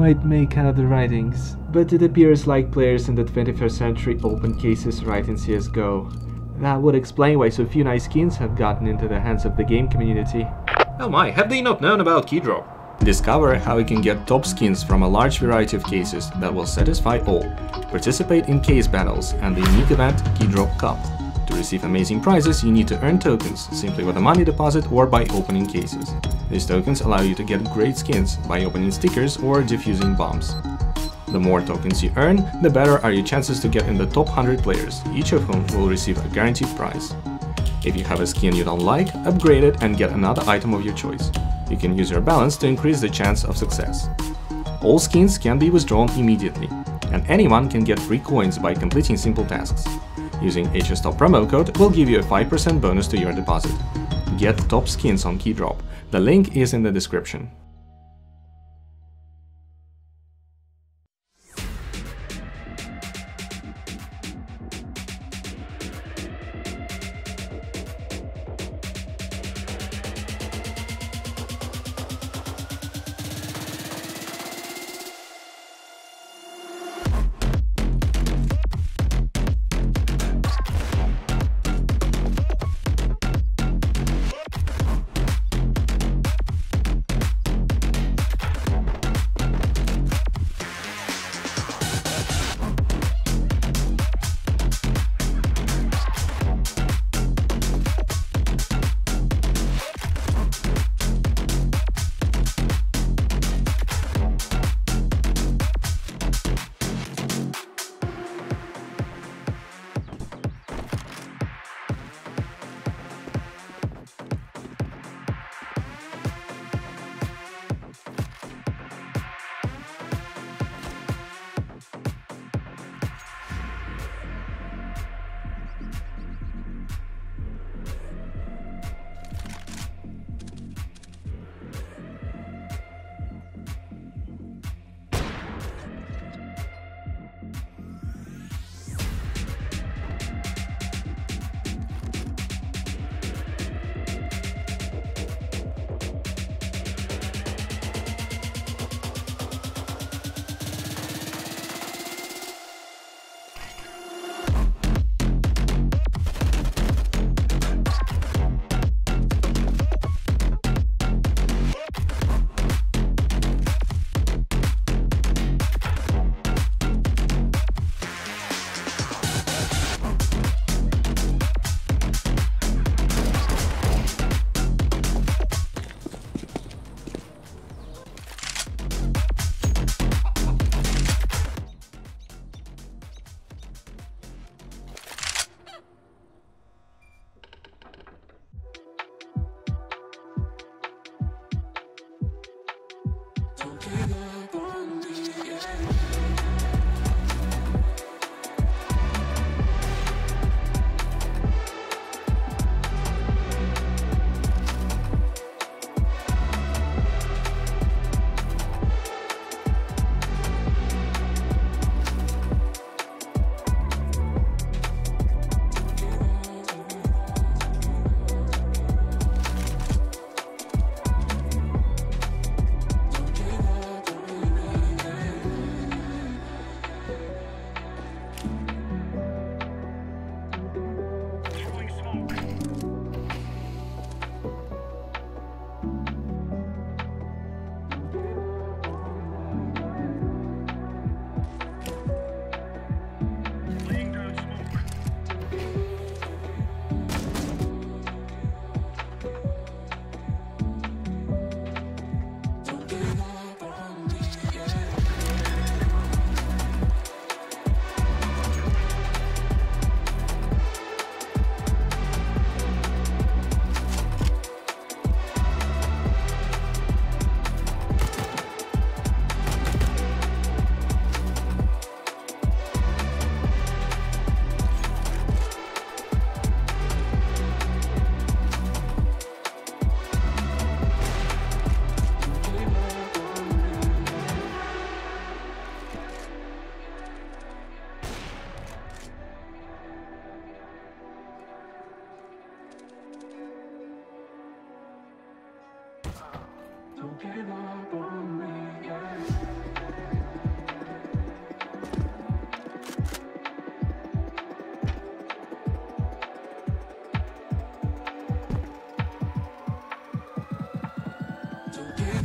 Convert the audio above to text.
quite make out the writings, but it appears like players in the 21st century open cases right in CSGO. That would explain why so few nice skins have gotten into the hands of the game community. Oh my, have they not known about Keydrop? Discover how you can get top skins from a large variety of cases that will satisfy all. Participate in case battles and the unique event Keydrop Cup. To receive amazing prizes, you need to earn tokens, simply with a money deposit or by opening cases. These tokens allow you to get great skins by opening stickers or defusing bombs. The more tokens you earn, the better are your chances to get in the top 100 players, each of whom will receive a guaranteed prize. If you have a skin you don't like, upgrade it and get another item of your choice. You can use your balance to increase the chance of success. All skins can be withdrawn immediately, and anyone can get free coins by completing simple tasks. Using HSTOP promo code will give you a 5% bonus to your deposit. Get top skins on Keydrop. The link is in the description. Don't give up on me, yeah. to give